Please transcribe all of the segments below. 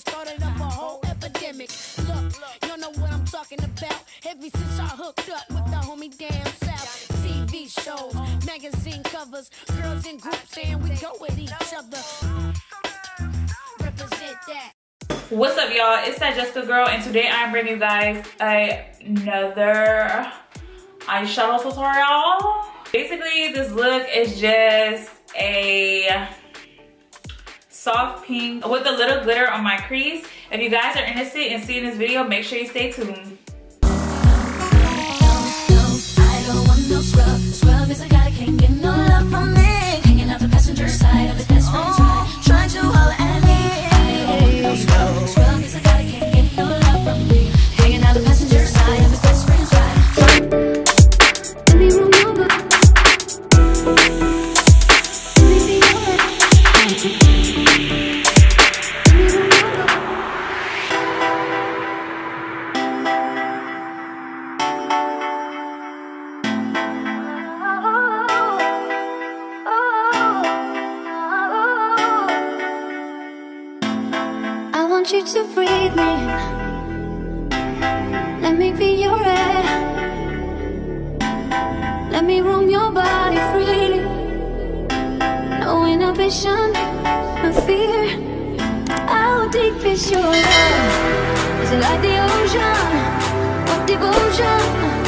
started up a whole epidemic. Look, you know what I'm talking about. Ever since I hooked up with the homie south. TV shows, magazine covers, girls in groups, and we go with each other. Represent that. What's up, y'all? It's that Jessica girl, and today I'm bringing you guys another eyeshadow tutorial. Basically, this look is just a soft pink with a little glitter on my crease. If you guys are interested in seeing this video, make sure you stay tuned. Want you to breathe me. Let me be your air. Let me roam your body freely. No inhibition, no fear. How deep is your love? Is it like the ocean? What devotion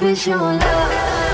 Is your love?